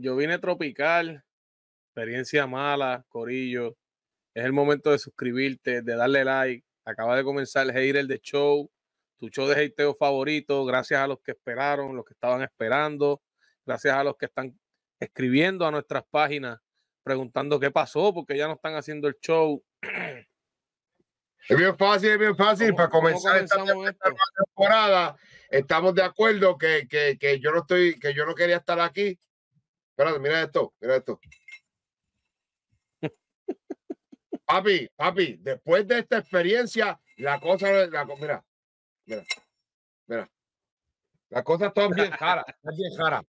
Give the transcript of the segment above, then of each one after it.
Yo vine tropical, experiencia mala, Corillo. Es el momento de suscribirte, de darle like. Acaba de comenzar el Hater de Show, tu show de hateo favorito. Gracias a los que esperaron, los que estaban esperando. Gracias a los que están escribiendo a nuestras páginas preguntando qué pasó, porque ya no están haciendo el show. Es bien fácil, es bien fácil. Para comenzar esta, temporada, estamos de acuerdo que, que, que, yo no estoy, que yo no quería estar aquí. Espérate, mira esto, mira esto. papi, papi, después de esta experiencia, la cosa, la, mira, mira, mira. La cosa está bien jara, bien jara.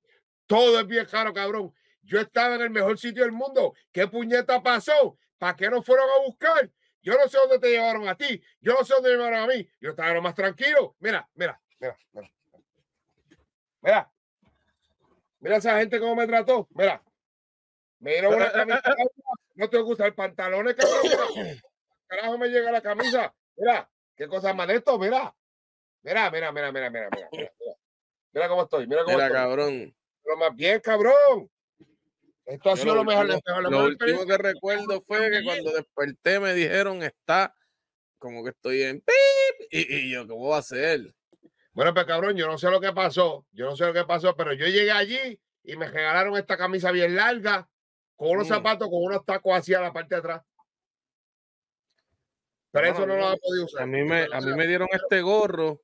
Todo es bien jaro, cabrón. Yo estaba en el mejor sitio del mundo. ¿Qué puñeta pasó? ¿Para qué nos fueron a buscar? Yo no sé dónde te llevaron a ti. Yo no sé dónde me llevaron a mí. Yo estaba lo más tranquilo. Mira, mira, mira. Mira. Mira esa gente cómo me trató. Mira. Me dieron una camisa. No te gusta el pantalón, cabrón. Carajo me llega la camisa. Mira, qué cosa más de esto. Mira. Mira, mira, mira, mira, mira, mira. Mira, mira cómo estoy. Mira cómo mira, estoy. cabrón. Pero más bien, cabrón. Esto ha sido lo, mejor. Lo, último que recuerdo fue que cuando desperté me dijeron está como que estoy en pip. Y, yo, ¿cómo va a ser? Bueno, pues cabrón, yo no sé lo que pasó. Yo no sé lo que pasó, pero yo llegué allí y me regalaron esta camisa bien larga, con unos mm. zapatos, con unos tacos hacia la parte de atrás. Pero eso no lo ha podido usar. A mí me, a mí me dieron este gorro.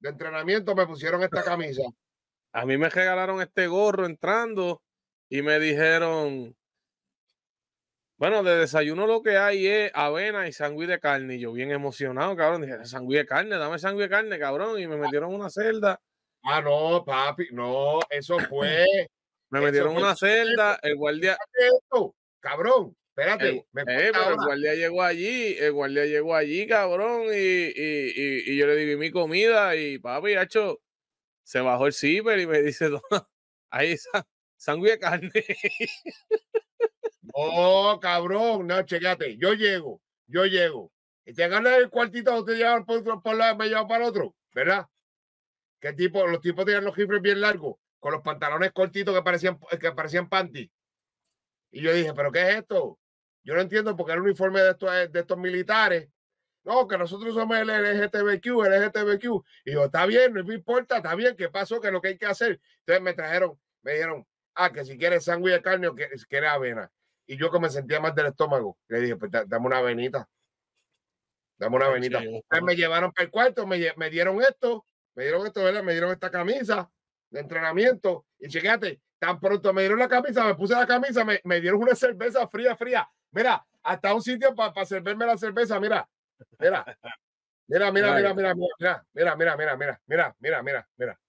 De entrenamiento me pusieron esta camisa. A mí me regalaron este gorro entrando y me dijeron, bueno, de desayuno lo que hay es avena y sándwich de carne. Y yo bien emocionado, cabrón. Dije, sándwich de carne, dame sándwich de carne, cabrón. Y me metieron una celda. Ah, no, papi, no, eso fue. me metieron una celda, el guardia. cabrón, espérate. El, eh, pero el guardia llegó allí, el guardia llegó allí, cabrón. Y, y, y, y yo le di mi comida y papi, hecho, se bajó el ciber y me dice, ahí está Sangre de carne. Oh, cabrón, no, checate. Yo llego, yo llego. Y te ganas el cuartito, te llevan por otro, por lado, me llevan para otro, ¿verdad? ¿Qué tipo? Los tipos tenían los jifres bien largos, con los pantalones cortitos que parecían, que parecían panty. Y yo dije, ¿pero qué es esto? Yo no entiendo porque el uniforme de estos, de estos militares. No, que nosotros somos el LGTBQ, el LGTBQ. Y yo, está bien, no me importa, está bien, ¿qué pasó? ¿Qué es lo que hay que hacer? Entonces me trajeron, me dijeron, ah, que si quieres sándwich de carne o que quieres avena. Y yo que me sentía mal del estómago, le dije, pues dame una avenita. Dame una avenita. me llevaron para el cuarto, me, me, dieron esto, me dieron esto, ¿verdad? Me dieron esta camisa de entrenamiento. Y fíjate, tan pronto me dieron la camisa, me puse la camisa, me, me dieron una cerveza fría, fría. Mira, hasta un sitio para pa servirme la cerveza, mira, mira. Mira, mira, mira, mira, mira, mira, mira, mira, mira, mira, mira, mira, mira.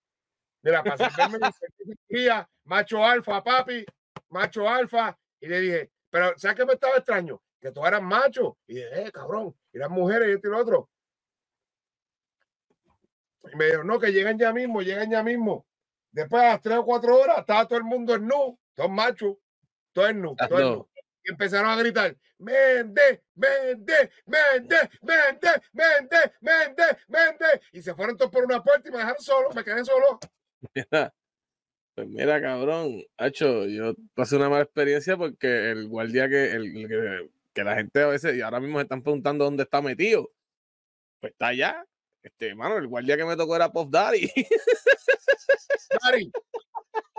Mira, para servirme la cerveza macho alfa, papi, macho alfa. Y le dije, pero ¿sabes qué me estaba extraño? Que tú eras macho. Y dije, eh, cabrón, eran mujeres y esto y lo otro. Y me dijo, no, que llegan ya mismo, llegan ya mismo. Después a las tres o cuatro horas estaba todo el mundo en nu, todos machos, todo en nu, todo Y empezaron a gritar, ¡Mende! ¡Mende! ¡Mende! ¡Mende! ¡Mende! ¡Mende! ¡Mende! Y se fueron todos por una puerta y me dejaron solo, me quedé solo. Pues mira, cabrón, Hacho, yo pasé una mala experiencia porque el guardia que, el, que, la gente a veces, y ahora mismo se están preguntando dónde está metido, pues está allá. Este, mano, el guardia que me tocó era Pop Daddy. Daddy.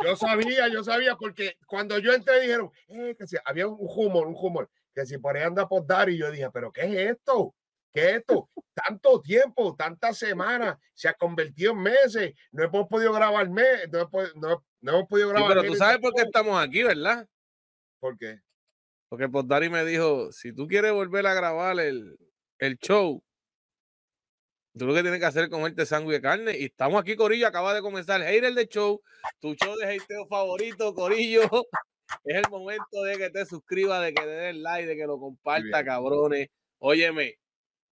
Yo sabía, yo sabía, porque cuando yo entré dijeron, eh, que si, había un humor, un humor, que si por ahí anda Pop Daddy, yo dije, pero ¿qué es esto? ¿Qué es esto? Tanto tiempo, tantas semanas, se ha convertido en meses, no hemos podido grabar mes, no, no, no hemos podido grabar. pero tú sabes por qué estamos aquí, ¿verdad? ¿Por qué? Porque Postdari me dijo, si tú quieres volver a grabar el, el show, tú lo que tienes que hacer es comerte sangre de carne. Y estamos aquí, Corillo, acaba de comenzar el hater de show, tu show de hateo favorito, Corillo. Es el momento de que te suscribas, de que te des like, de que lo comparta, cabrones. Óyeme,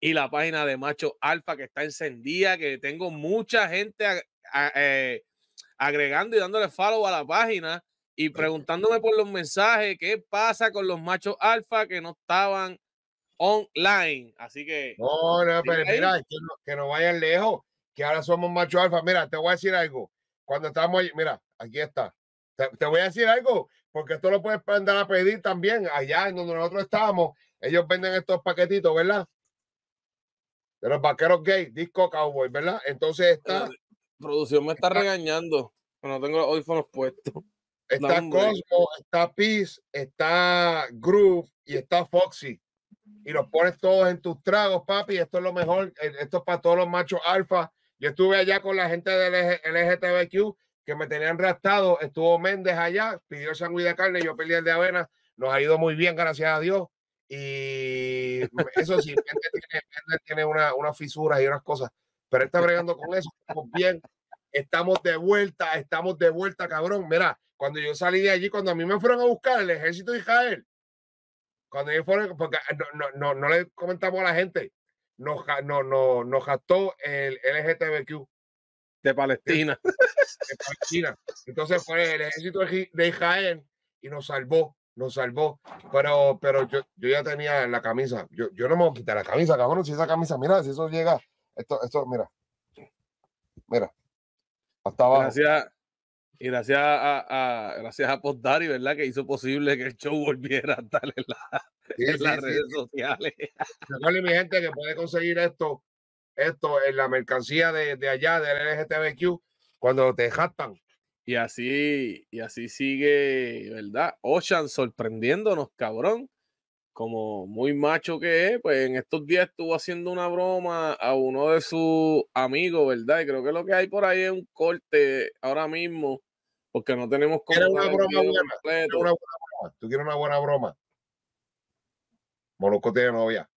y la página de Macho Alfa que está encendida, que tengo mucha gente eh, agregando y dándole follow a la página y preguntándome por los mensajes qué pasa con los machos alfa que no estaban online. Así que. No, no, pero mira, que no, vayan lejos, que ahora somos machos alfa. Mira, te voy a decir algo. Cuando estamos ahí, mira, aquí está. Te, te voy a decir algo, porque esto lo puedes andar a pedir también allá en donde nosotros estábamos. Ellos venden estos paquetitos, ¿verdad? De los vaqueros gay, disco cowboy, ¿verdad? Entonces está, Producción me está Está- regañando. No tengo los audífonos puestos. está. Cosmo, está Peace, está Groove y está Foxy. Y los pones todos en tus tragos, papi. Esto es lo mejor. eh, Esto es para todos los machos alfa. Yo estuve allá con la gente del LG LGTBQ que me tenían raptado. Estuvo Méndez allá, pidió el sándwich de carne, yo pedí el de avena. Nos ha ido muy bien, gracias a Dios. Y eso sí, Méndez tiene, tiene una, unas fisuras y unas cosas, pero está bregando con eso. Estamos bien, estamos de vuelta, estamos de vuelta, cabrón. Mira, cuando yo salí de allí, cuando a mí me fueron a buscar el ejército de Israel, cuando ellos fueron, porque no, no, no, no le comentamos a la gente, nos, no, no, nos gastó el LGTBQ De Palestina. de Palestina. Entonces fue el ejército de Israel y nos salvó, nos salvó. Pero, pero yo, yo ya tenía la camisa. Yo, yo no me voy a quitar la camisa, cabrón. Si esa camisa, mira, si eso llega, esto, esto, mira, mira, hasta abajo. Gracias. Y gracias a, a- gracias a Postdari, ¿verdad? Que hizo posible que el show volviera a estar en, la- Sí, en sí, las sí. redes sociales. Recuerden, mi gente, que puede conseguir esto, esto en la mercancía de, de allá, del LGTBQ, cuando te jactan. Y así, y así sigue, ¿verdad? Ocean sorprendiéndonos, cabrón. Como muy macho que es, pues en estos días estuvo haciendo una broma a uno de sus amigos, ¿verdad? Y creo que lo que hay por ahí es un corte ahora mismo, porque no tenemos como ¿Quieres una broma buena? completo. ¿Quieres una buena broma? ¿Tú quieres una buena broma? Molusco tiene novia.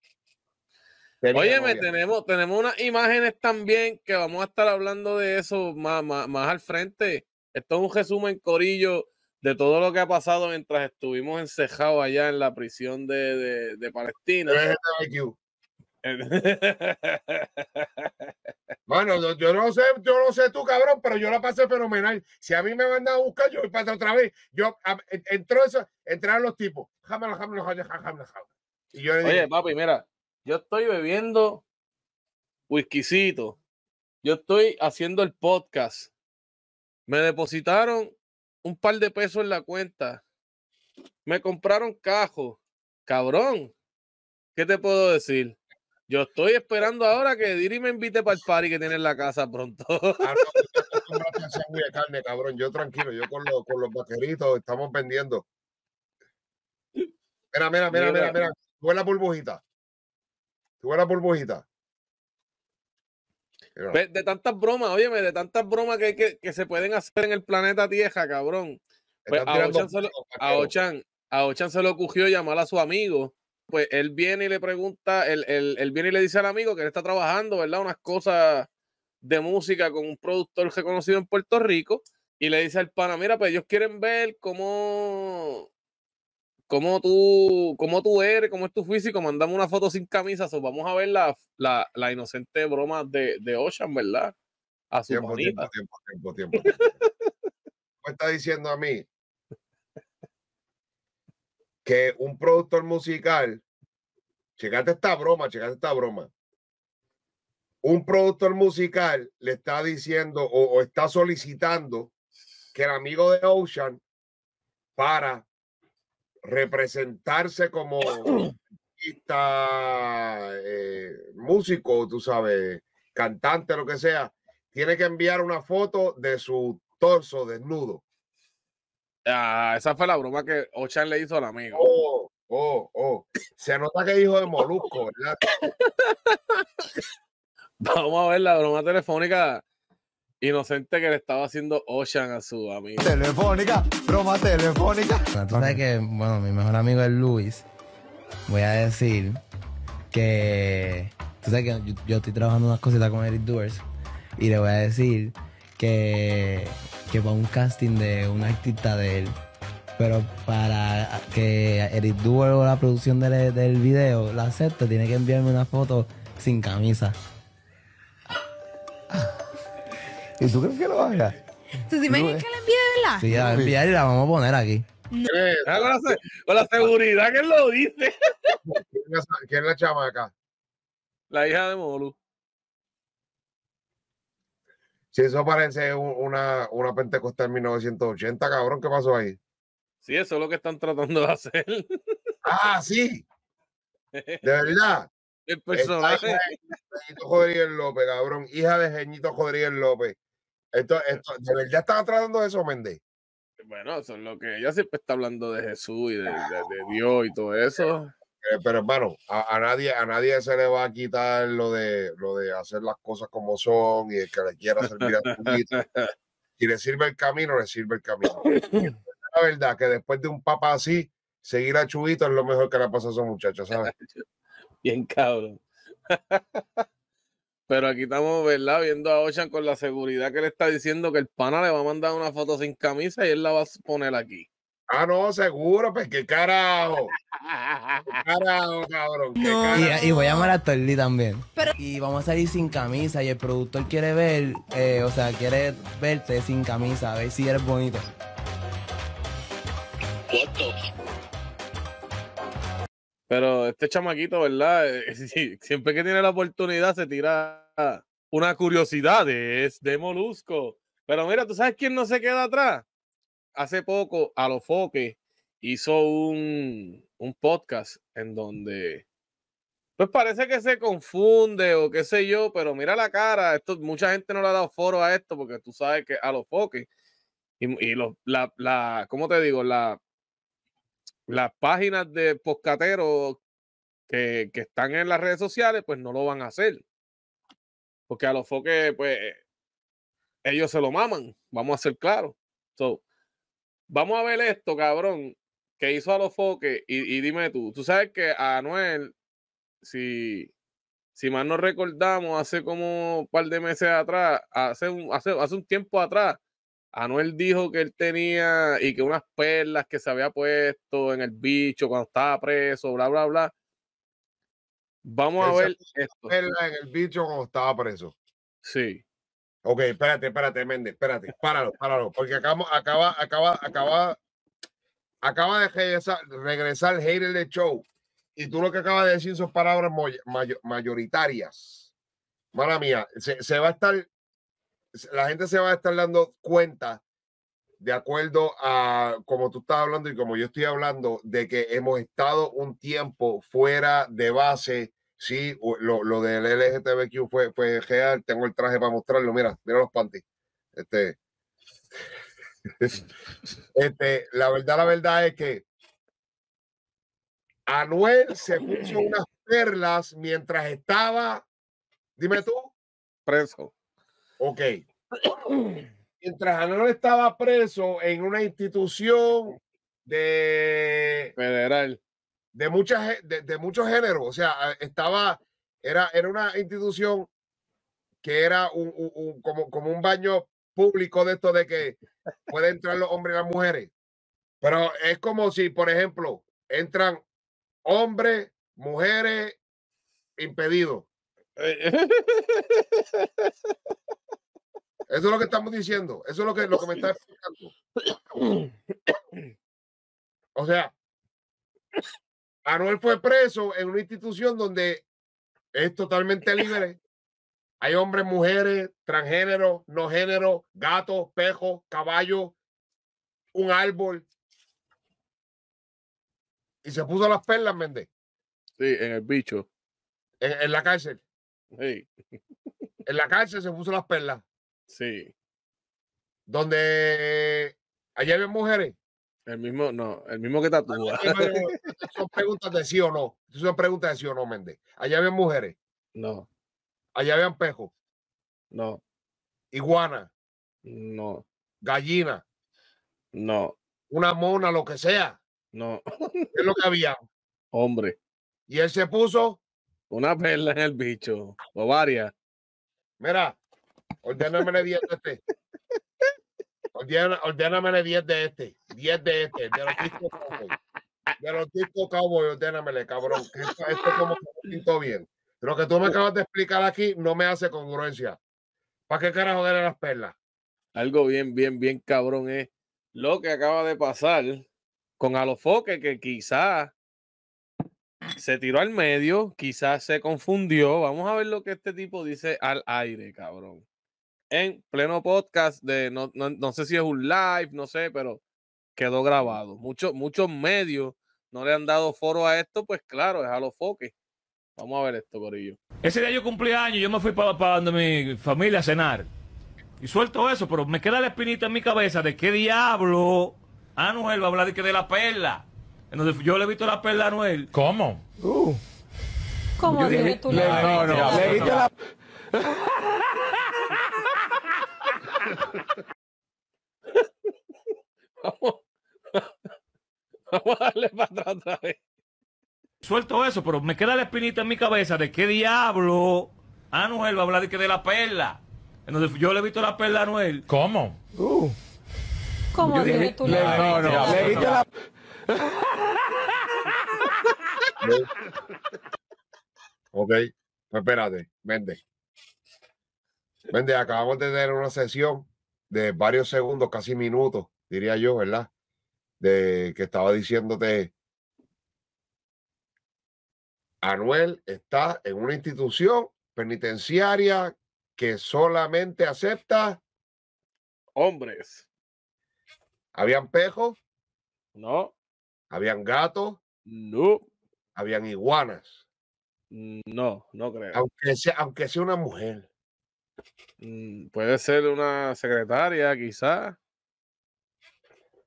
Óyeme, tenemos, tenemos unas imágenes también que vamos a estar hablando de eso más, más, más al frente. Esto es un resumen corillo de todo lo que ha pasado mientras estuvimos encejados allá en la prisión de, de, de Palestina. Bueno, yo, yo no sé, yo no sé tú, cabrón, pero yo la pasé fenomenal. Si a mí me mandan a buscar, yo voy para otra vez. Yo a- en- entró eso, entraron los tipos. Jámalo, jámalo, jámalo. Y yo le dije, Oye, papi, mira, yo estoy bebiendo whiskycito. Yo estoy haciendo el podcast. Me depositaron un par de pesos en la cuenta. Me compraron cajo. Cabrón. ¿Qué te puedo decir? Yo estoy esperando ahora que Diri me invite para el party que tiene en la casa pronto. "Ah, no, yo de carne, cabrón. Yo tranquilo, yo con los, con los vaqueritos estamos vendiendo. Mira, mira, mira, mira, Mira. mira. Tú ves la burbujita. Tú ves la burbujita. De tantas bromas, óyeme, de tantas bromas que, que, que se pueden hacer en el planeta Tierra, cabrón. Pues a Ochan se lo- a. Ochan, a Ochan se le ocurrió llamar a su amigo. Pues él viene y le pregunta, él, él- él viene y le dice al amigo que él está trabajando, ¿verdad? Unas cosas de música con un productor reconocido en Puerto Rico. Y le dice al pana, mira, pues ellos quieren ver cómo, cómo tú, cómo tú eres, cómo es tu físico, mandame una foto sin camisa. so vamos a ver la, la, la inocente broma de, de Ocean, ¿verdad? A su Tiempo, tiempo, tiempo, tiempo, tiempo. Me está diciendo a mí que un productor musical, checate esta broma, checate esta broma. Un productor musical le está diciendo o, o está solicitando que el amigo de Ocean para representarse como artista, eh, músico, tú sabes, cantante, lo que sea, tiene que enviar una foto de su torso desnudo. Ah, esa fue la broma que Ochan le hizo al amigo. Oh, oh, oh. Se nota que hijo de Molusco, ¿verdad? Vamos a ver la broma telefónica inocente que le estaba haciendo Ocean a su amigo. Telefónica, broma telefónica. Tú sabes que, bueno, mi mejor amigo es Luis. Voy a decir que. Tú sabes que yo, yo estoy trabajando unas cositas con Eric Doers. Y le voy a decir que. Que para un casting de un artista de él. Pero para que Eric Doer o la producción del, del video la acepte, tiene que enviarme una foto sin camisa. ¿Y tú crees que lo haga? ¿Tú te imaginas que la envíe de verdad? Sí, la a enviar y la vamos a poner aquí. ¿Quién es, Ah, Con la, se- con la seguridad que él lo dice. quién es la chamaca? La hija de Molu. Si eso parece un- una, una Pentecostal 1980, cabrón, ¿qué pasó ahí? Sí, eso es lo que están tratando de hacer. Ah, sí, de verdad. El personaje. hija de Jeñito Rodríguez López, cabrón, hija de Jeñito Rodríguez López. Esto, esto, ¿De verdad están tratando de eso, Méndez? Bueno, eso es lo que ella siempre está hablando de Jesús y de, de- de Dios y todo eso. Eh, pero hermano, a, a nadie, a nadie se le va a quitar lo de lo de hacer las cosas como son y el que le quiera servir a su. Si le sirve el camino, le sirve el camino. La verdad que después de un papá así, seguir a Chubito es lo mejor que le pasa a esos muchachos, ¿sabes? Bien cabrón. Pero aquí estamos, ¿verdad? Viendo a Ocean con la seguridad que le está diciendo que el pana le va a mandar una foto sin camisa y él la va a poner aquí. Ah, no, seguro, pues qué carajo. ¿Qué carajo, cabrón. ¿Qué No. carajo? Y, y voy a llamar a Torli también. Pero- Y vamos a salir sin camisa y el productor quiere ver, eh, o sea, quiere verte sin camisa, a ver si eres bonito. Pero este chamaquito, ¿verdad? Eh, siempre que tiene la oportunidad se tira una curiosidad de, de Molusco. Pero mira, ¿tú sabes quién no se queda atrás? Hace poco, a los foques, hizo un, un podcast en donde, pues parece que se confunde o qué sé yo, pero mira la cara, esto, mucha gente no le ha dado foro a esto porque tú sabes que a los foques y, y los, la, la, ¿cómo te digo? La, las páginas de poscateros que, que están en las redes sociales, pues no lo van a hacer. Porque a los foques, pues, ellos se lo maman, vamos a ser claros. So, vamos a ver esto, cabrón, que hizo a los foques. Y, y dime tú, tú sabes que a Anuel, si, si mal no recordamos, hace como un par de meses atrás, hace un, hace, hace un tiempo atrás, Anuel dijo que él tenía y que unas perlas que se había puesto en el bicho cuando estaba preso, bla, bla, bla. Vamos a ver esto. Perla en el bicho cuando estaba preso. Sí. Ok, espérate, espérate, Méndez, espérate, páralo, páralo, porque acaba, acaba, acaba, acaba, acaba de regresar, regresar hater del show y tú lo que acabas de decir son palabras mayoritarias. Mala mía, se, se va a estar, la gente se va a estar dando cuenta de acuerdo a como tú estás hablando y como yo estoy hablando, de que hemos estado un tiempo fuera de base. Sí, lo, lo del LGTBQ fue, fue real. Tengo el traje para mostrarlo. Mira, mira los panties. Este, este, la verdad, la verdad es que Anuel se puso unas perlas mientras estaba. Dime tú. Preso. Ok. Mientras Anuel estaba preso en una institución de, Federal. de, muchas, de, de muchos géneros, o sea, a- estaba, era, era una institución que era un, un- un- como, como un baño público de esto de que pueden entrar los hombres y las mujeres. Pero es como si, por ejemplo, entran hombres, mujeres, impedidos. Eso es lo que estamos diciendo. Eso es lo que, lo que me está explicando. O sea, Anuel fue preso en una institución donde es totalmente libre. Hay hombres, mujeres, transgénero, no género, gatos, pejos, caballos, un árbol. Y se puso las perlas, Méndez, Sí, en el bicho. en, en la cárcel. Sí, En la cárcel se puso las perlas. Sí. Donde allá había mujeres. El mismo, no, el mismo que tatúa. Son preguntas de sí o no. Son preguntas de sí o no, Méndez. Allá habían mujeres, No, allá habían pejos, no, iguana, no, gallina, no, una mona, lo que sea. no. Es lo que había. Hombre, Y él se puso, una perla en el bicho. O varias. mira, ordénamele 10 de este. Ordénamele 10 de este. 10 de este. De los discos cowboy. De los discos cowboy, ordénamele, cabrón. Esto, esto como que bien. Lo que tú me acabas de explicar aquí no me hace congruencia. ¿Para qué carajo eran las perlas? Algo bien, bien, bien cabrón es lo que acaba de pasar con Alofoque, que quizás se tiró al medio, quizás se confundió. Vamos a ver lo que este tipo dice al aire, cabrón. En pleno podcast de, no, no, no sé si es un live, no sé, pero quedó grabado. Muchos, muchos medios no le han dado foro a esto, pues claro, es a los foques. Vamos a ver esto, Corillo. Ese día yo cumplí años, yo me fui para donde mi familia a cenar. Y suelto eso, pero me queda la espinita en mi cabeza de qué diablo Anuel va a hablar de que de la perla. Entonces yo le he visto la perla a Anuel. ¿Cómo? ¿Cómo Yo dime dije- tú? le- la- no, no, Le viste la- Vamos, vamos a darle para atrás otra vez. Suelto eso, pero me queda la espinita en mi cabeza de qué diablo Anuel va a hablar de que de la perla. Entonces yo le he visto la perla a Anuel. ¿Cómo? ¿Cómo Yo dime dije- tú? le- la- no, no, Le viste la- Ok, pues espérate, vende. Vende, acabamos de tener una sesión de varios segundos, casi minutos, diría yo, ¿verdad? De que estaba diciéndote, Anuel está en una institución penitenciaria que solamente acepta, Hombres, habían pejos, no, habían gatos, no, habían iguanas, no, no creo. aunque sea, aunque sea una mujer. Mm, Puede ser una secretaria, quizás.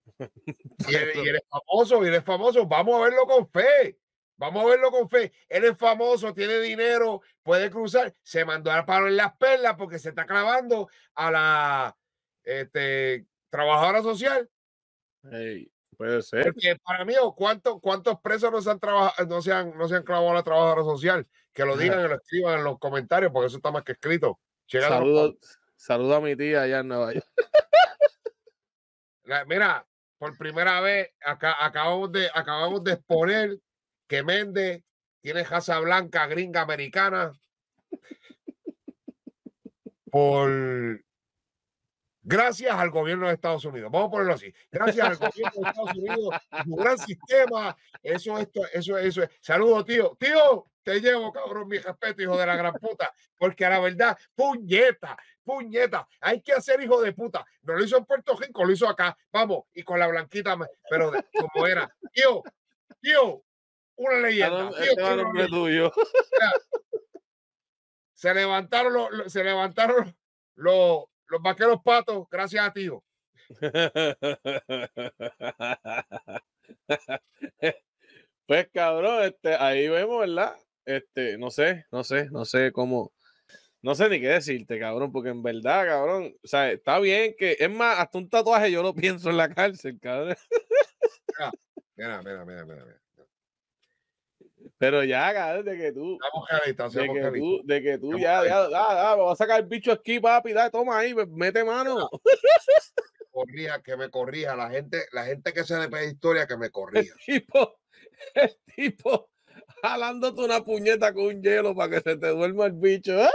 Y eres, y eres famoso, y eres famoso. Vamos a verlo con fe. Vamos a verlo con fe. Él es famoso, tiene dinero, puede cruzar. Se mandó al paro en las perlas porque se está clavando a la este, trabajadora social. Puede ser. Porque para mí, ¿cuántos, cuántos presos no se, han trabajado, no, se han, no se han clavado a la trabajadora social? Que lo digan y lo escriban en los comentarios, porque eso está más que escrito. Los Saludo, saludo a mi tía allá en Nueva York. La- Mira, por primera vez acá, acabamos, de, acabamos de exponer que Méndez tiene casa blanca gringa americana por gracias al gobierno de Estados Unidos. Vamos a ponerlo así. Gracias al gobierno de Estados Unidos, su gran sistema. Eso, esto, eso, eso. es. Saludos, tío. Tío, te llevo, cabrón, mi respeto, hijo de la gran puta. Porque a la verdad, puñeta, puñeta. Hay que hacer hijo de puta. No lo hizo en Puerto Rico, lo hizo acá. Vamos, y con la blanquita, pero de- como era. Tío, tío, una leyenda. Tío, Este tío, una nombre leyenda. tuyo. Se levantaron los- se levantaron los, los vaqueros patos, gracias a tío. Pues cabrón, este, ahí vemos, ¿verdad? Este, no sé, no sé, no sé cómo, no sé ni qué decirte, cabrón, porque en verdad, cabrón, o sea, está bien que, es más, hasta un tatuaje yo lo pienso en la cárcel, cabrón. Mira, mira, mira, mira. mira. Pero ya, cabrón, de que tú, Estamos de que tú, de que tú ya, ya, ah, ah, me voy a sacar el bicho aquí, papi, dale, toma ahí, me- mete mano. Corrija, que me corrija. La gente, la gente que se de pedir historia, que me corrija. tipo, el tipo jalándote una puñeta con un hielo para que se te duerma el bicho. ¿eh?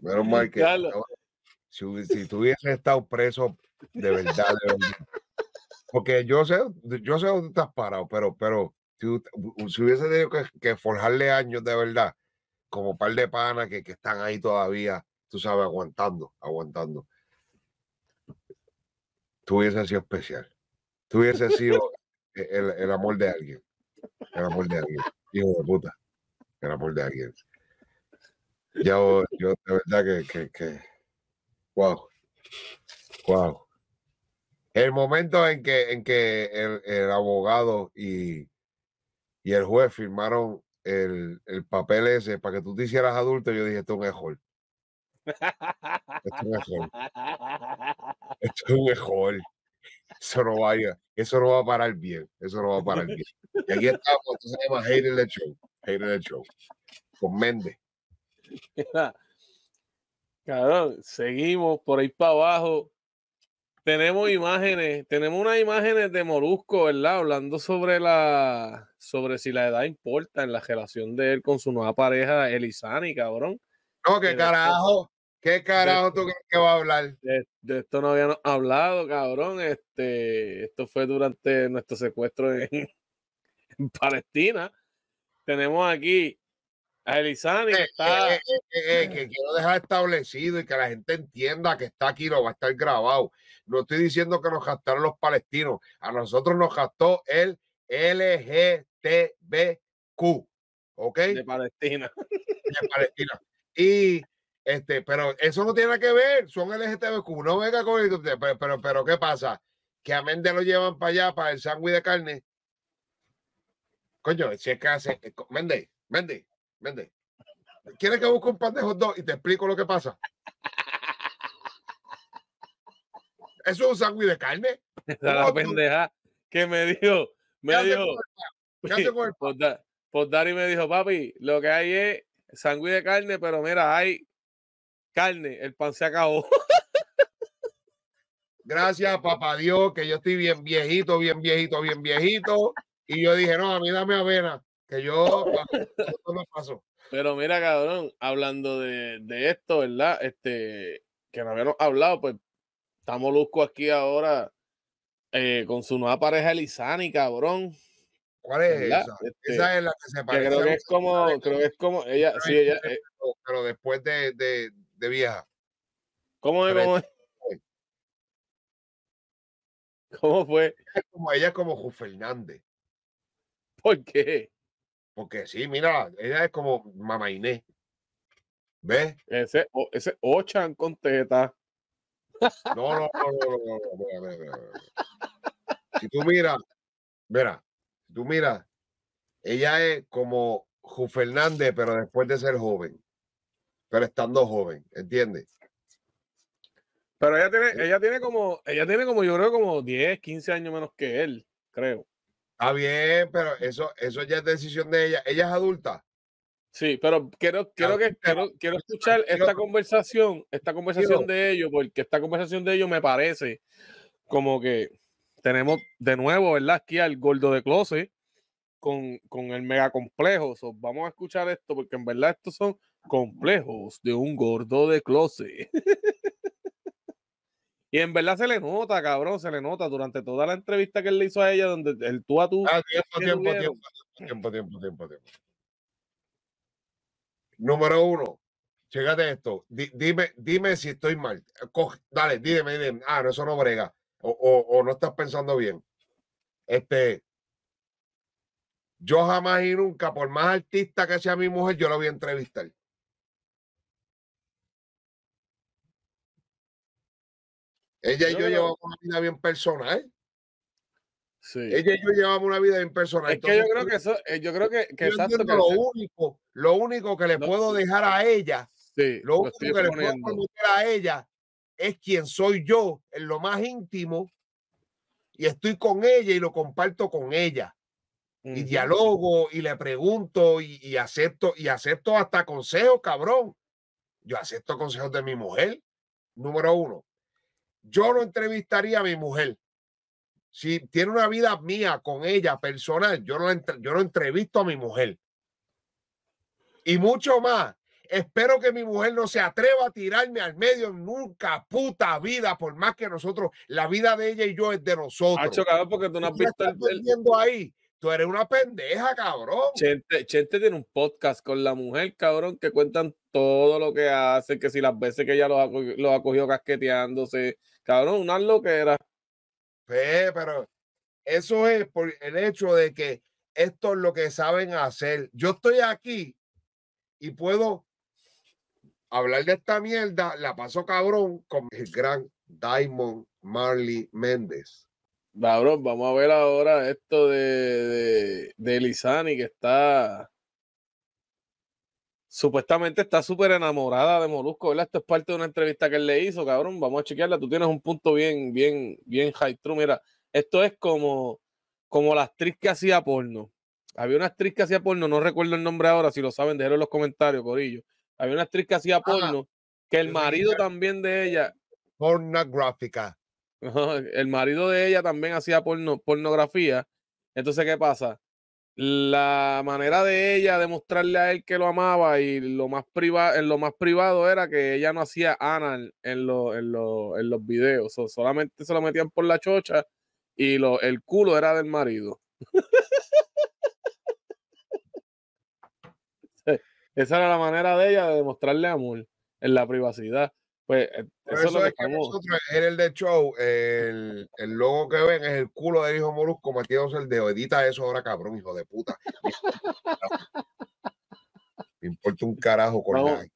Menos mal que Carlos. Si, si tú hubieses estado preso de verdad. Porque yo sé, yo sé dónde estás parado, pero, pero si, si hubiese tenido que, forjarle años de verdad, como par de panas que, están ahí todavía, tú sabes, aguantando, aguantando. Tú hubieses sido especial. Tú hubieses sido e- el, amor de alguien. El amor de alguien. Hijo de puta. El amor de alguien. Yo, yo de verdad que, wow, wow. El momento en que, en que el, el abogado y, y el juez firmaron el, el papel ese para que tú te hicieras adulto, yo dije, esto es un error. Esto es un error. Esto es un error. Eso no vaya, eso no va a parar bien. Eso no va a parar bien. Y aquí estamos, esto se llama Hater the Show. Hater the Show. Con Méndez. Cabrón, seguimos por ahí para abajo. Tenemos imágenes, tenemos unas imágenes de Molusco, ¿verdad? Hablando sobre la, sobre si la edad importa en la relación de él con su nueva pareja, Elizani, cabrón. No, qué carajo. ¿Qué carajo tú crees que va a hablar? De, de esto no habíamos hablado, cabrón. Este, esto fue durante nuestro secuestro en, en Palestina. Tenemos aquí Elizani, que Eh, está. eh, eh, eh, eh, que quiero dejar establecido y que la gente entienda que está aquí, lo va a estar grabado. No estoy diciendo que nos gastaron los palestinos, a nosotros nos gastó el LGTBQ, ¿ok? de Palestina. de Palestina. Y este, pero eso no tiene nada que ver, son LGTBQ, no venga con el- pero, pero, pero ¿qué pasa? Que a Méndez lo llevan para allá, para el sándwich de carne. Coño, si es que hace, eh, co- Méndez. ¿Quieres que busque un pan de hot dog y te explico lo que pasa? Eso es un sándwich de carne. Esa es la pendeja que me dijo. ¿Qué Me dijo. ¿Qué hace con el pan? Pues Dari me dijo, papi, lo que hay es sándwich de carne, pero mira, hay carne, el pan se acabó. Gracias, papá Dios, que yo estoy bien viejito, bien viejito, bien viejito. Y yo dije, no, a mí dame avena, que yo no pasó. Pero mira, cabrón, hablando de, de esto, ¿verdad? Este, que no habíamos hablado, pues está Molusco aquí ahora eh, con su nueva pareja Elizani, cabrón. ¿Cuál es ¿verdad? esa? Este, Esa es la que se que parece. creo que es como, creo que es como, ella, sí, ella, eh, pero- después de, de, de vieja. ¿cómo es? ¿Cómo es? ¿Cómo fue? Es como ella es como Fernández. ¿Por qué? Porque sí, mira, ella es como Mamá Inés. ¿Ves? Ese, o- ese Ochan con teta. No, no, no, no, no, no, no, mira, mira, mira, mira. Si tú miras, mira, si tú miras, ella es como Ju Fernández, pero después de ser joven. Pero estando joven, ¿entiendes? Pero ella tiene, ella tiene como, ella tiene como, yo creo, como 10, 15 años menos que él, creo. Está bien, pero eso, eso ya es decisión de ella. Ella es adulta. Sí, pero quiero, quiero que, quiero, quiero escuchar esta conversación, esta conversación de ellos, porque esta conversación de ellos me parece como que tenemos de nuevo, ¿verdad? Aquí al gordo de closet con, con el mega complejo. So, vamos a escuchar esto, porque en verdad estos son complejos de un gordo de closet. y en verdad se le nota, cabrón, se le nota durante toda la entrevista que él le hizo a ella, donde el tú a tú. Ah, tiempo, ¿Qué tiempo, tiempo, tiempo, tiempo, tiempo, tiempo. Número uno, chécate esto. Di- dime, dime si estoy mal. Coge- dale, dime, dime. Ah, no, eso no brega. O, o- o no estás pensando bien. Este, yo jamás y nunca, por más artista que sea mi mujer, yo la voy a entrevistar. Ella y Yo yo llevamos una vida bien personal. Sí. Ella y yo llevamos una vida bien personal. Es que yo creo que eso, eh, yo creo que, que yo que lo se- único, lo único que le No. puedo dejar a ella, sí, lo lo único estoy que le puedo prometer a ella es quien soy yo en lo más íntimo y estoy con ella y lo comparto con ella y Ujú. dialogo y le pregunto y, y acepto y acepto hasta consejos, cabrón. Yo acepto consejos de mi mujer. Número uno, yo no entrevistaría a mi mujer. Si tiene una vida mía con ella personal, yo no, entre- yo no entrevisto a mi mujer. Y mucho más, espero que mi mujer no se atreva a tirarme al medio nunca, puta vida, por más que nosotros, la vida de ella y yo es de nosotros. Cabrón, porque tú no has visto el, ahí. Tú eres una pendeja, cabrón. Chente, Chente tiene un podcast con la mujer, cabrón, que cuentan todo lo que hace, que si las veces que ella los ha, cogi- los ha cogido casqueteándose, cabrón, una loquera. Pe- pero eso es por el hecho de que esto es lo que saben hacer. Yo estoy aquí y puedo hablar de esta mierda, la paso cabrón con el gran Diamond Marley Méndez. Cabrón, vamos a ver ahora esto de, de, de Lizani, que está supuestamente está súper enamorada de Molusco, ¿verdad? Esto es parte de una entrevista que él le hizo, cabrón. Vamos a chequearla. Tú tienes un punto bien, bien, bien high true. Mira, esto es como, como la actriz que hacía porno. Había una actriz que hacía porno, no recuerdo el nombre ahora, si lo saben, déjenlo en los comentarios, Corillo. Había una actriz que hacía porno, que el marido también de ella, Pornográfica. El marido de ella también hacía porno, pornografía. Entonces, ¿qué pasa? la manera de ella demostrarle a él que lo amaba y lo más privado en lo más privado era que ella no hacía anal en, lo, en, lo, en los videos. Solamente se lo metían por la chocha y lo, el culo era del marido. Esa era la manera de ella de demostrarle amor en la privacidad. Pues eh, eso, es eso lo que es que estamos. nosotros en el de show, el, el logo que ven es el culo del hijo Molusco metiéndose el dedo. Edita eso ahora, cabrón, hijo de puta. Me importa un carajo con la,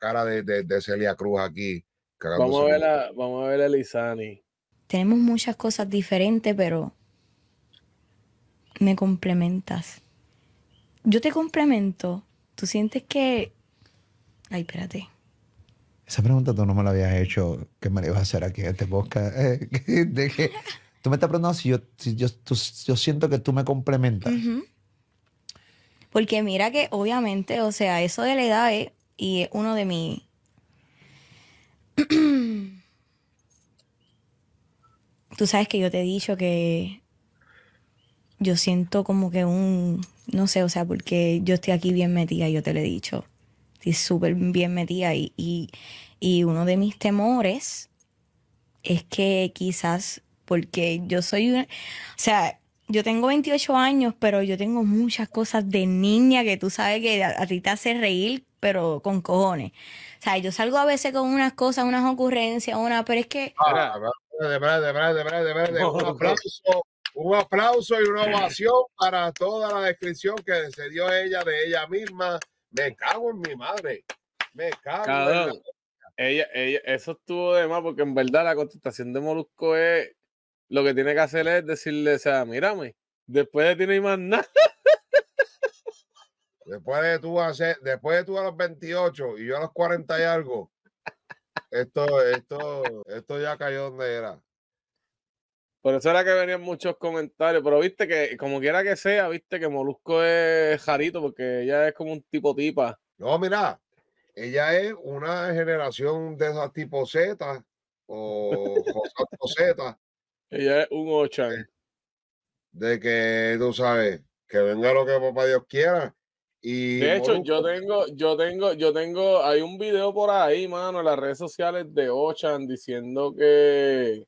cara de, de, de Celia Cruz aquí. Vamos a ver a, vamos a ver a Lizani. Tenemos muchas cosas diferentes, pero me complementas. Yo te complemento. ¿Tú sientes que... Ay, espérate. Esa pregunta tú no me la habías hecho, que me la ibas a hacer aquí en este podcast. eh, tú me estás preguntando si yo, si yo, tú- yo siento que tú me complementas. Porque mira que obviamente, o sea, eso de la edad es, y es uno de mis... Tú sabes que yo te he dicho que yo siento como que un, no sé, o sea, porque yo estoy aquí bien metida, yo te lo he dicho. Estoy súper bien metida y, y, y uno de mis temores es que quizás, porque yo soy una, o sea, yo tengo 28 años, pero yo tengo muchas cosas de niña que tú sabes que a, a ti te hace reír, pero con cojones. O sea, yo salgo a veces con unas cosas, unas ocurrencias, una, pero es que Ah, espérate, espérate, espérate, espérate, espérate. Un aplauso, un aplauso y una ovación para toda la descripción que se dio ella de ella misma. Me cago en mi madre. Me cago en la- Cabrón. Ella, ella, eso estuvo de más porque en verdad la contestación de Molusco es lo que tiene que hacer es decirle, o sea, mírame, después de ti no hay más nada. Después de tú hacer, después de tú a los 28 y yo a los 40 y algo, esto, esto, esto ya cayó donde era. Por eso era que venían muchos comentarios, pero viste que como quiera que sea, viste que Molusco es jarito porque ella es como un tipo tipa. No, mira, ella es una generación de esas tipo Z o Josato Z, Ella es un Ochan. de que tú sabes, que venga lo que papá Dios quiera. Y De hecho, yo tengo, yo tengo, yo tengo, hay un video por ahí, mano, en las redes sociales de Ochan diciendo que,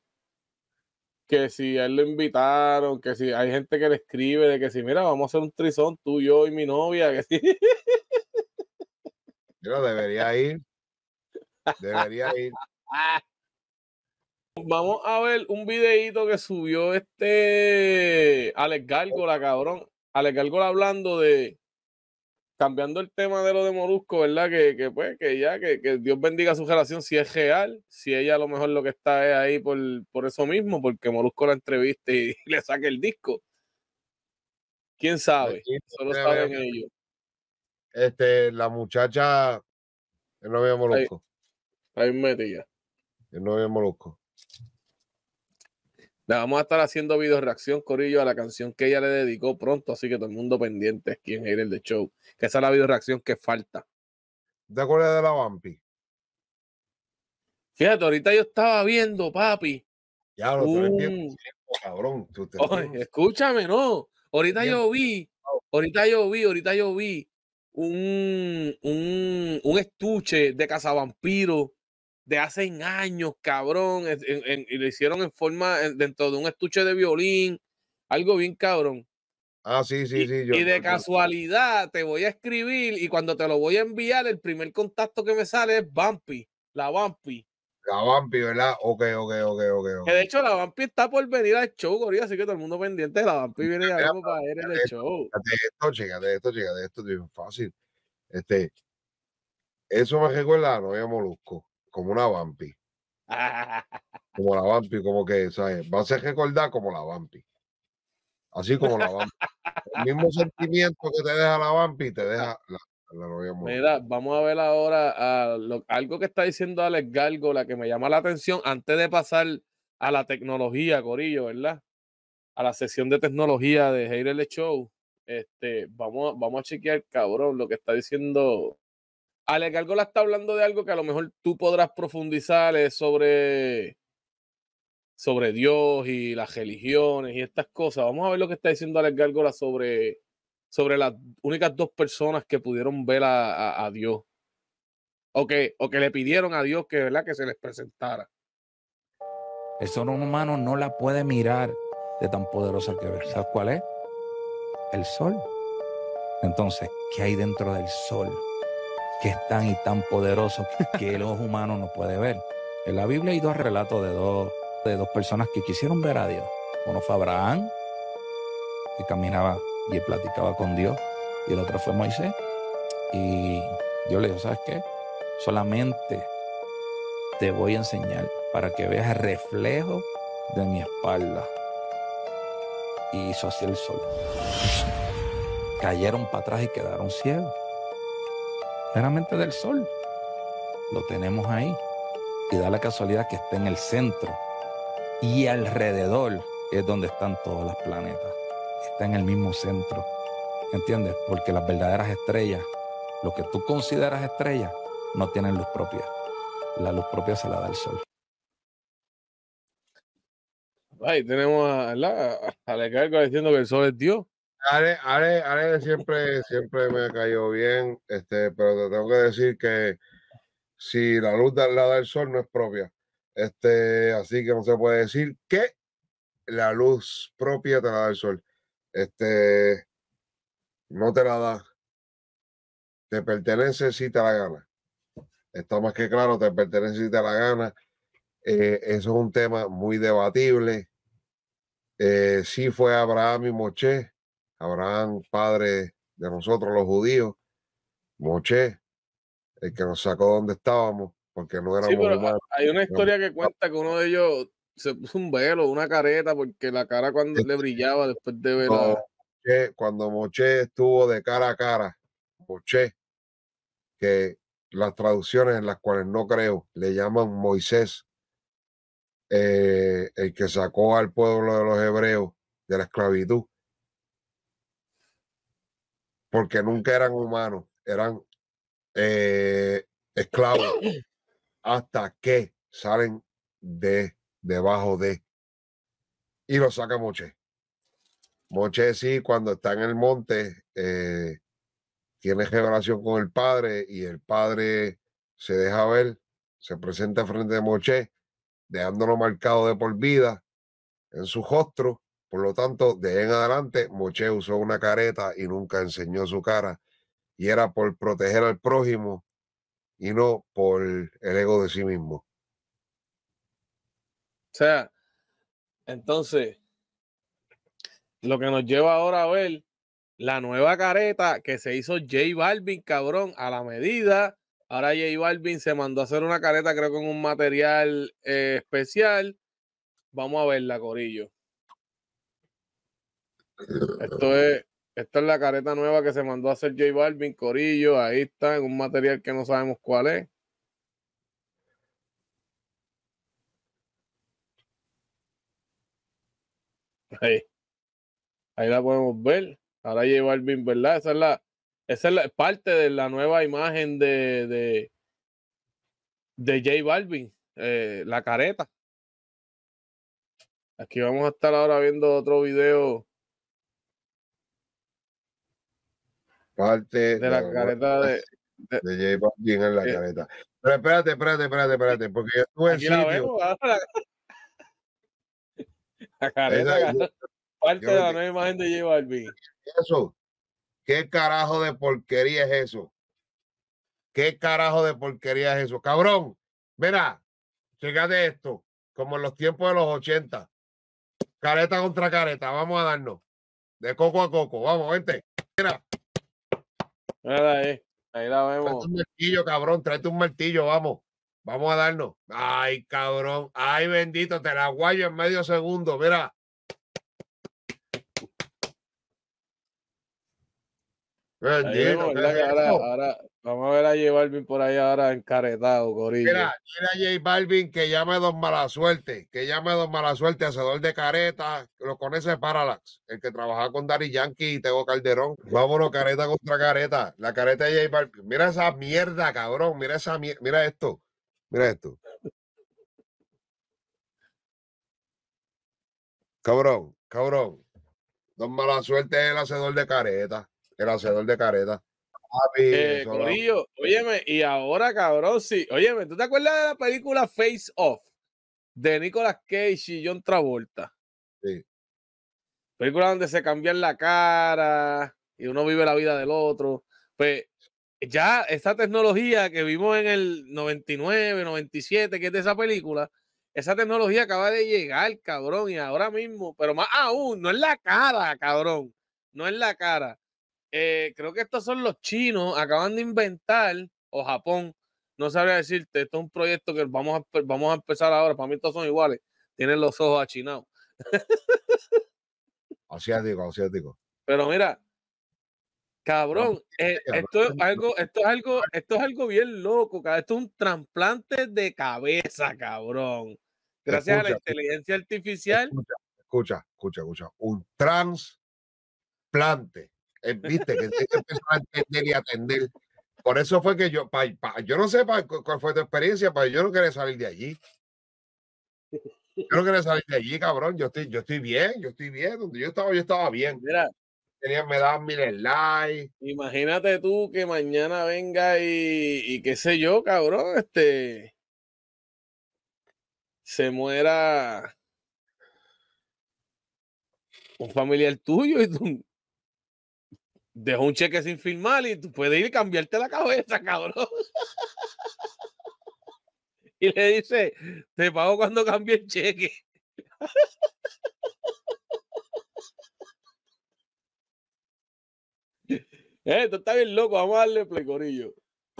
que si a él lo invitaron, que si hay gente que le escribe de que si, mira, vamos a hacer un trizón, tú, yo y mi novia, que sí. Mira, debería ir. Debería ir. Vamos a ver un videíto que subió este Alex Gárgola, cabrón. Alex Gárgola hablando de cambiando el tema de lo de Molusco, ¿verdad? Que, que pues, que ya, que, que Dios bendiga su relación si es real, si ella a lo mejor lo que está es ahí por, por eso mismo, porque Molusco la entrevista y le saque el disco. ¿Quién sabe? Solo Mira, saben mira, ellos. Este, la muchacha, el novio de Molusco. Ahí metida. El novio de Molusco. Le vamos a estar haciendo video reacción, Corillo, a la canción que ella le dedicó pronto, así que todo el mundo pendiente aquí en Hater de Show. Que esa es la video reacción que falta. ¿Te acuerdas de la Vampi? Fíjate, ahorita yo estaba viendo, papi. Ya lo un- tiempo, cabrón. Tú te Oye, tienes- escúchame, no. Ahorita yo vi, ahorita yo vi, ahorita yo vi un, un, un estuche de cazavampiro de hace años, cabrón. en- en- en- y lo hicieron en forma, en- dentro de un estuche de violín. Algo bien cabrón. Ah, sí, sí, y, sí. yo- y de yo- casualidad te voy a escribir y cuando te lo voy a enviar, el primer contacto que me sale es Bumpy, la Bumpy. La Vampi, ¿verdad? Ok, ok, ok, ok. ok. Que de hecho la Bumpy está por venir al show, Gorilla, así que todo el mundo pendiente. La Bumpy viene ya mismo para en el show. Chécate esto, esto, chécate esto, tío, fácil. Este, eso me recuerda a de Molusco, como una Vampi. Como la Vampi, como que, ¿sabes? Va a ser recordar como la Vampi. Así como la Vampi. El mismo sentimiento que te deja la Vampi, te deja la, la novia vamos a ver ahora algo que está diciendo Alex Gárgola que me llama la atención antes de pasar a la tecnología, Corillo, ¿verdad? A la sesión de tecnología de Hater Show. Este, vamos, vamos a chequear, cabrón, lo que está diciendo. Alex Gárgola está hablando de algo que a lo mejor tú podrás profundizar es sobre, sobre Dios y las religiones y estas cosas. Vamos a ver lo que está diciendo Alex Gárgola sobre, sobre las únicas dos personas que pudieron ver a, a- Dios. O que, o que le pidieron a Dios que, ¿verdad? que se les presentara. El ser humano no la puede mirar de tan poderosa que ve. ¿Sabes cuál es? El sol. Entonces, ¿qué hay dentro del sol? Que es tan y tan poderoso que el ojo humano no puede ver. En la Biblia hay dos relatos de dos, de dos personas que quisieron ver a Dios. Uno fue Abraham, que caminaba y platicaba con Dios, y el otro fue Moisés. Y Dios le dijo, ¿sabes qué? Solamente te voy a enseñar para que veas el reflejo de mi espalda. Y hizo así el sol. Cayeron para atrás y quedaron ciegos. Meramente del sol. Lo tenemos ahí. Y da la casualidad que está en el centro. Y alrededor es donde están todos los planetas. Está en el mismo centro. ¿Entiendes? Porque las verdaderas estrellas, lo que tú consideras estrellas, no tienen luz propia. La luz propia se la da el sol. Ahí tenemos a, ¿verdad? a Lecargo diciendo que el sol es Dios. Ale, Ale, Ale siempre, siempre me caído bien, este, pero te tengo que decir que si la luz da- la da el sol no es propia. Este, así que no se puede decir que la luz propia te la da el sol. Este, no te la da. Te pertenece si te la gana. Está más que claro, te pertenece si te la gana. Eh, eso es un tema muy debatible. Eh, sí fue Abraham y Moche, Abraham, padre de nosotros los judíos, Moche, el que nos sacó donde estábamos, porque no éramos Sí, pero humanos. hay una historia que cuenta que uno de ellos se puso un velo, una careta, porque la cara cuando le brillaba después de ver No, cuando Moche estuvo de cara a cara, Moche, que las traducciones en las cuales no creo le llaman Moisés, eh, el que sacó al pueblo de los hebreos de la esclavitud, porque nunca eran humanos, eran eh, esclavos, hasta que salen de debajo de y lo saca Moche. Moche sí, cuando está en el monte, eh, tiene revelación con el padre y el padre se deja ver, se presenta frente de Moche, dejándolo marcado de por vida en su rostro. Por lo tanto, de en adelante, Moche usó una careta y nunca enseñó su cara. Y era por proteger al prójimo y no por el ego de sí mismo. O sea, entonces, lo que nos lleva ahora a ver la nueva careta que se hizo J Balvin, cabrón, a la medida. Ahora J Balvin se mandó a hacer una careta, creo, con un material eh, especial. Vamos a verla, Corillo. Esto es, esta es la careta nueva que se mandó a hacer J Balvin, Corillo. Ahí está, en un material que no sabemos cuál es. Ahí. Ahí la podemos ver. Ahora J Balvin, ¿verdad? Esa es la, esa es parte de la nueva imagen de, de, de J Balvin, eh, la careta. Aquí vamos a estar ahora viendo otro video Parte de la careta de. de J Balvin en la Eh. careta. Pero espérate, espérate, espérate, espérate, porque yo estuve en sitio. vemos. ahora La, la careta, Esa- cara- parte yo de la nueva imagen de J Balvin. Eso. ¿Qué carajo de porquería es eso? ¿Qué carajo de porquería es eso? Cabrón, mira, fíjate esto, como en los tiempos de los 80. Careta contra careta, vamos a darnos. De coco a coco, vamos, vente. Mira, Mírala ahí. Ahí la tráete vemos. un martillo, cabrón, tráete un martillo, vamos. Vamos a darnos. Ay, cabrón. Ay, bendito, te la guayo en medio segundo. Mira. Vamos a ver a J Balvin por ahí ahora encaretado, Corillo. Mira, mira J Balvin que llame a Don Mala Suerte, que llame a Don Mala Suerte, hacedor de careta, lo conoce Parallax, el que trabajaba con Daddy Yankee y Tego Calderón. Vámonos, careta contra careta. La careta de J Balvin. Mira esa mierda, cabrón. Mira esa mierda. Mira esto. Mira esto. Cabrón, cabrón. Don Mala Suerte es el hacedor de careta. El hacedor de careta. Papi, Eh, Corillo, óyeme, y ahora, cabrón, sí. Óyeme, ¿tú te acuerdas de la película Face Off? De Nicolas Cage y John Travolta. Sí. Película donde se cambian la cara y uno vive la vida del otro. Pues ya esa tecnología que vimos en el 99, 97, que es de esa película, esa tecnología acaba de llegar, cabrón, y ahora mismo, pero más aún, no es la cara, cabrón, no es la cara. Eh, creo que estos son los chinos, acaban de inventar, o Japón, no sabría decirte, esto es un proyecto que vamos a, vamos a empezar ahora, para mí todos son iguales, tienen los ojos achinados. Asiático, asiático. Pero mira, cabrón, eh, esto es algo, esto es algo, esto es algo bien loco, cabrón. Esto es un trasplante de cabeza, cabrón. Gracias a la inteligencia artificial. Escucha, escucha, escucha. Un trasplante. Eh, Viste que tienes que empezar a entender y atender. Por eso fue que yo, pa- pa- yo no sé pa- cu- cuál fue tu experiencia, pero yo no quería salir de allí. Yo no quería salir de allí, cabrón. Yo estoy, yo estoy bien, yo estoy bien. Donde yo estaba, yo estaba bien. Mira, Tenía, me daban miles likes. imagínate tú que mañana venga y, y qué sé yo, cabrón, este se muera un familiar tuyo y tú dejas un cheque sin firmar y tú puedes ir y cambiarte la cabeza, cabrón. Y le dice, te pago cuando cambie el cheque. Eh, esto está bien loco, vamos a darle play.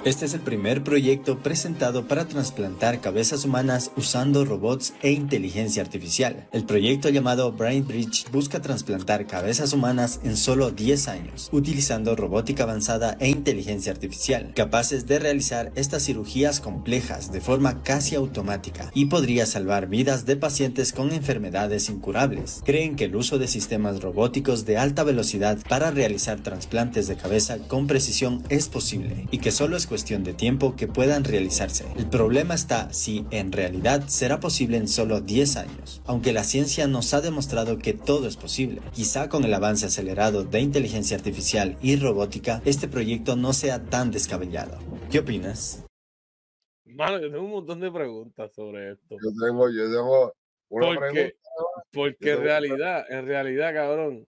Este es el primer proyecto presentado para trasplantar cabezas humanas usando robots e inteligencia artificial. El proyecto llamado Brain Bridge busca trasplantar cabezas humanas en solo 10 años, utilizando robótica avanzada e inteligencia artificial, capaces de realizar estas cirugías complejas de forma casi automática y podría salvar vidas de pacientes con enfermedades incurables. Creen que el uso de sistemas robóticos de alta velocidad para realizar trasplantes de cabeza con precisión es posible y que solo es cuestión de tiempo que puedan realizarse. El problema está si en realidad será posible en solo 10 años. Aunque la ciencia nos ha demostrado que todo es posible, quizá con el avance acelerado de inteligencia artificial y robótica, este proyecto no sea tan descabellado. ¿Qué opinas? Mano, yo tengo un montón de preguntas sobre esto. Yo tengo, yo tengo una Porque, pregunta. porque en realidad, en realidad, cabrón.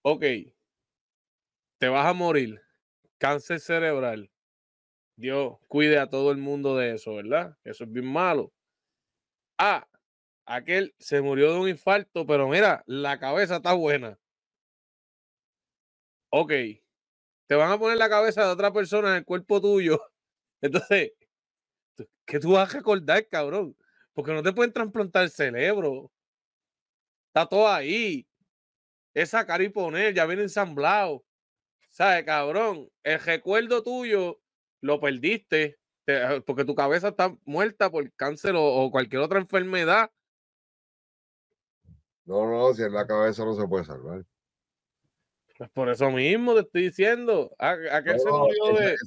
Ok. Te vas a morir. Cáncer cerebral. Dios cuide a todo el mundo de eso, ¿verdad? Eso es bien malo. Ah, aquel se murió de un infarto, pero mira, la cabeza está buena. Ok. Te van a poner la cabeza de otra persona en el cuerpo tuyo. Entonces, ¿qué tú vas a recordar, cabrón? Porque no te pueden trasplantar el cerebro. Está todo ahí. Es sacar y poner, ya viene ensamblado. ¿Sabes, cabrón? El recuerdo tuyo lo perdiste te- ah, porque tu cabeza está muerta por cáncer o, o cualquier otra enfermedad. No, no, si en la cabeza no se puede salvar. Pues por eso mismo te estoy diciendo. A- Aquel se No, murió de. es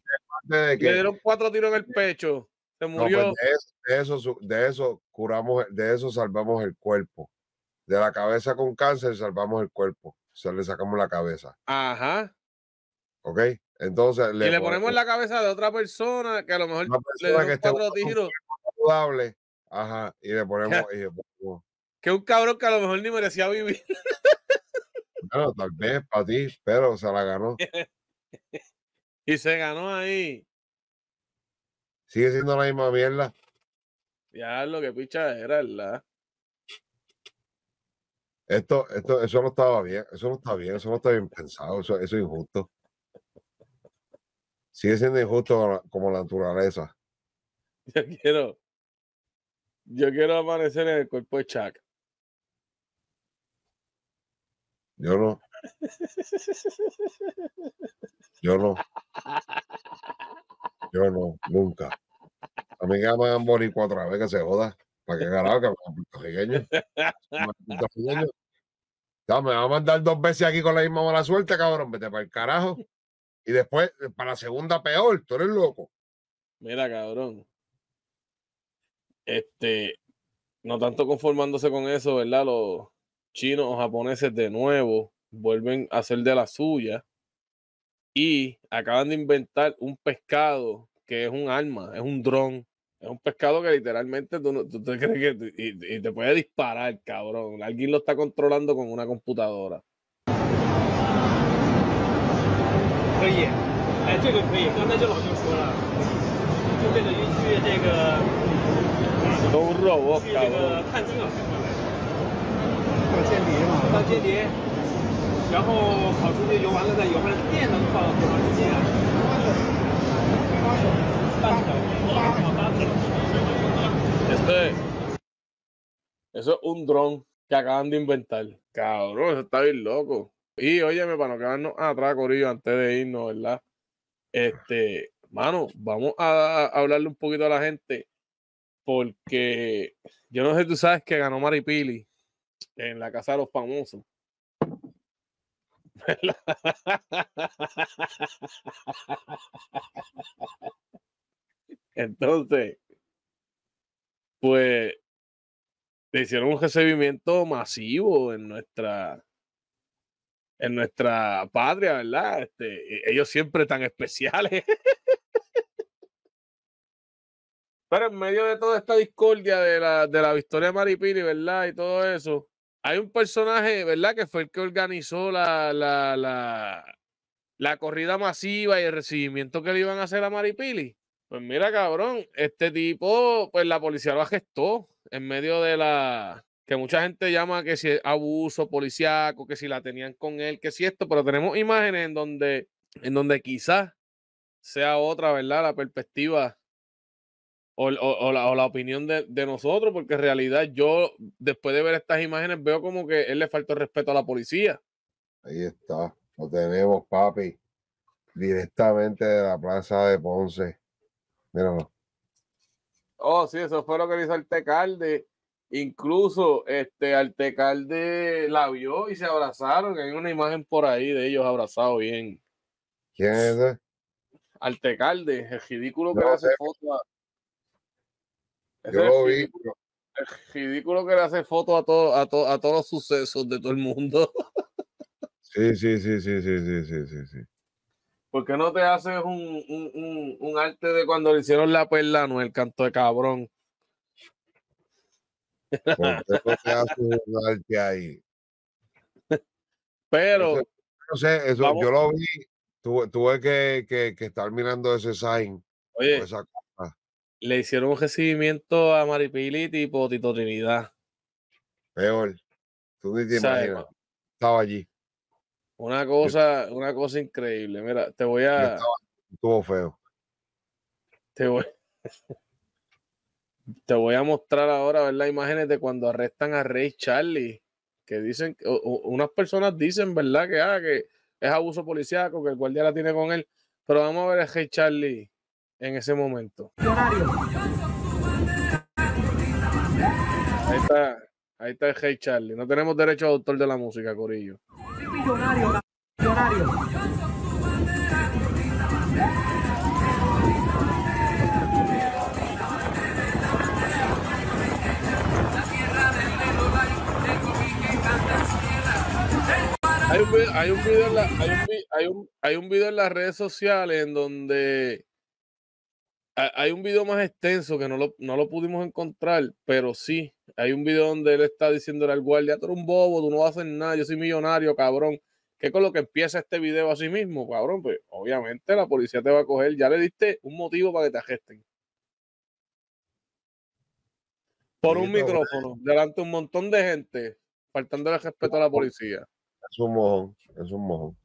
Le dieron cuatro tiros en el pecho. Se No, pues murió. de, eso, de, eso, de eso curamos, de eso salvamos el cuerpo. De la cabeza con cáncer salvamos el cuerpo. Se le sacamos la cabeza. Ajá. ¿Ok? Entonces y le ponemos en la cabeza de otra persona que a lo mejor le que esté cuatro tiros. saludable. Ajá. Y le ponemos. y le ponemos- Que un cabrón que a lo mejor ni merecía vivir. Bueno, tal vez para ti, pero se la ganó. Y se ganó ahí. Sigue siendo la misma mierda. Ya lo que picha era, ¿verdad? Esto, esto, eso no estaba bien, eso no está bien, eso no está bien pensado, eso, eso es injusto. Sigue siendo injusto como la- naturaleza. Yo quiero. Yo quiero amanecer en el cuerpo de Chuck. Yo no. Yo no. Yo no, nunca. A mí que me hagan boricua otra vez que se joda. ¿Para qué carajo que me puertorriqueño. Ya, me va a mandar dos veces aquí con la misma mala suerte, cabrón. Vete para el carajo. Y después, eh, para la segunda, peor. Tú eres loco. Mira, cabrón. Este. No tanto conformándose con eso, ¿verdad? Los chinos o japoneses de nuevo vuelven a hacer de la suya. Y acaban de inventar un pescado que es un arma, es un dron. Es un pescado que literalmente tú, tú te crees que y te puede disparar, cabrón. Alguien lo está controlando con una computadora. 可以。哎这个可以刚才这老舅说了这个一去这个都知道我去这个探测。到间谍嘛。到间谍。然后跑出去游完了再游回来电能放多长时间啊？八秒八秒八对也是 umdrum 加个安定本草搞 roadside logo Y óyeme, para no quedarnos atrás, Corillo, antes de irnos, ¿verdad? Este, mano, vamos a, a hablarle un poquito a la gente. Porque yo no sé si tú sabes que ganó Maripili en la casa de los famosos. Entonces, pues le hicieron un recibimiento masivo en nuestra en nuestra patria, ¿verdad? Este, e- ellos siempre tan especiales. Pero en medio de toda esta discordia de la, de la victoria de Maripili, ¿verdad? Y todo eso, hay un personaje, ¿verdad? Que fue el que organizó la, la, la, la corrida masiva y el recibimiento que le iban a hacer a Maripili. Pues mira, cabrón, este tipo, pues la policía lo arrestó en medio de la que mucha gente llama que si es abuso policíaco, que si la tenían con él, que si esto, pero tenemos imágenes en donde, en donde quizás sea otra, ¿verdad? La perspectiva o, o- o la, o la opinión de, de nosotros, porque en realidad yo, después de ver estas imágenes, veo como que él le faltó el respeto a la policía. Ahí está. Lo tenemos, papi. Directamente de la plaza de Ponce. Míralo. Oh, sí, eso fue lo que le hizo Altecalde. Incluso este Altecalde la vio y se abrazaron. Hay una imagen por ahí de ellos abrazados bien. ¿Quién es ese? Altecalde, el ridículo que le hace foto a. Yo lo vi. El ridículo que le hace foto a, todo, a, to, a todos los sucesos de todo el mundo. sí, sí, sí, sí, sí, sí, sí, sí. sí. ¿Por qué no te haces un, un, un, un arte de cuando le hicieron la perla, no el canto de cabrón? ¿Por qué no te haces un arte ahí? Pero. Eso- No sé, eso Vamos. yo lo vi. Tuve, tuve que, que, que estar mirando ese sign. Oye, esa cosa. le hicieron un recibimiento a Maripili tipo Tito Trinidad. Peor. Tú ni te imaginas. Estaba allí. Una cosa, una cosa increíble. Mira, te voy a, estaba- estuvo feo. te voy, te voy a mostrar ahora, ¿verdad? Imágenes de cuando arrestan a Rey Charlie, que dicen, o- unas personas dicen, ¿verdad? Que, ah, que es abuso policíaco, que el guardia la tiene con él. Pero vamos a ver a Rey Charlie en ese momento. Ahí está, ahí está el Rey Charlie. No tenemos derecho a autor de la música, Corillo. Hay un, vi- hay un video en la- hay un vi- hay un- hay un video en las redes sociales en donde ha- hay un video más extenso que no lo, no lo pudimos encontrar, pero sí, hay un video donde él está diciéndole al guardia, tú eres un bobo, tú no vas a hacer nada, yo soy millonario, cabrón. Que con lo que empieza este video así mismo, cabrón, pues obviamente la policía te va a coger, ya le diste un motivo para que te arresten. Por un micrófono, delante de un montón de gente, faltándole respeto a la policía. Es un mojón. Es un mojón.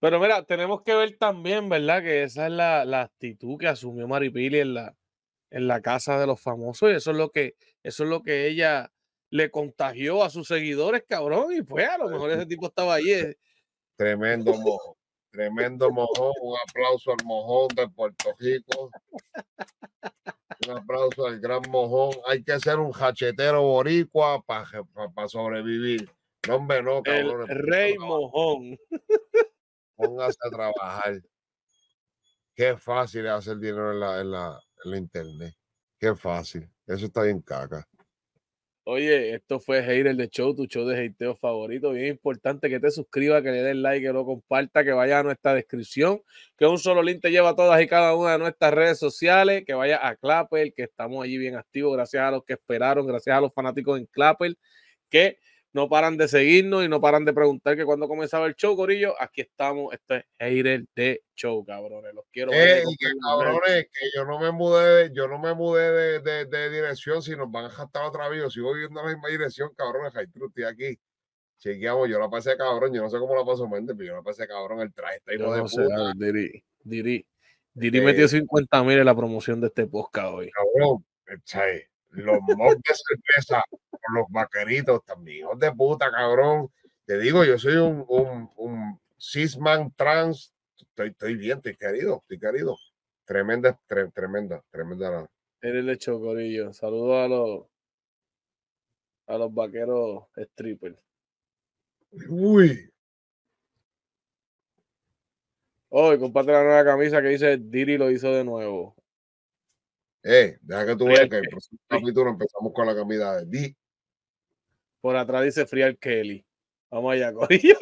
Pero mira, tenemos que ver también, ¿verdad? Que esa es la, la actitud que asumió Maripili en la, en la casa de los famosos. Y eso es lo que, eso es lo que ella le contagió a sus seguidores, cabrón. Y pues a lo mejor ese tipo estaba ahí. eh, Tremendo mojón. Tremendo mojón. Un aplauso al mojón de Puerto Rico. Un aplauso al gran mojón. Hay que ser un hachetero boricua para sobrevivir. No, hombre, no, El cabrón. rey mojón. Póngase a trabajar. Qué fácil es hacer dinero en la, en la, en la internet. Qué fácil. Eso está bien caca. Oye, esto fue Hater de Show, tu show de hateo favorito. Bien importante que te suscribas, que le des like, que lo comparta, que vaya a nuestra descripción, que un solo link te lleva a todas y cada una de nuestras redes sociales, que vaya a Clapper, que estamos allí bien activos, gracias a los que esperaron, gracias a los fanáticos en Clapper, que no paran de seguirnos y no paran de preguntar que cuando comenzaba el show, Corillo, aquí estamos, este es Hater de Show, cabrones. Los quiero. ver, Eh, que cabrones, que yo no me mudé, yo no me mudé de, de, de dirección, si nos van a gastar otra vez, yo sigo viviendo en la misma dirección, cabrones, Truth, estoy aquí. Chequeamos, yo la pasé cabrón, yo no sé cómo la pasó mente, pero yo la pasé cabrón, el traje está hijo Yo de no puta, Diri, Diri, Diri Eh, metió 50 mil en la promoción de este podcast hoy. cabrón. eh, che, Los mobs de cerveza con los vaqueritos también, hijos de puta, cabrón. Te digo, yo soy un, un, un cisman trans, estoy, estoy bien, estoy querido, estoy querido. Tremenda, tre- tremenda, tremenda. Eres de Chocorillo. Saludos a los a los vaqueros strippers. Uy, Hoy comparte la nueva camisa que dice Diri lo hizo de nuevo. Eh, deja que tú veas que el próximo capítulo empezamos con la camisa de Di. Por atrás dice Friar Kelly. Vamos allá, Corillo.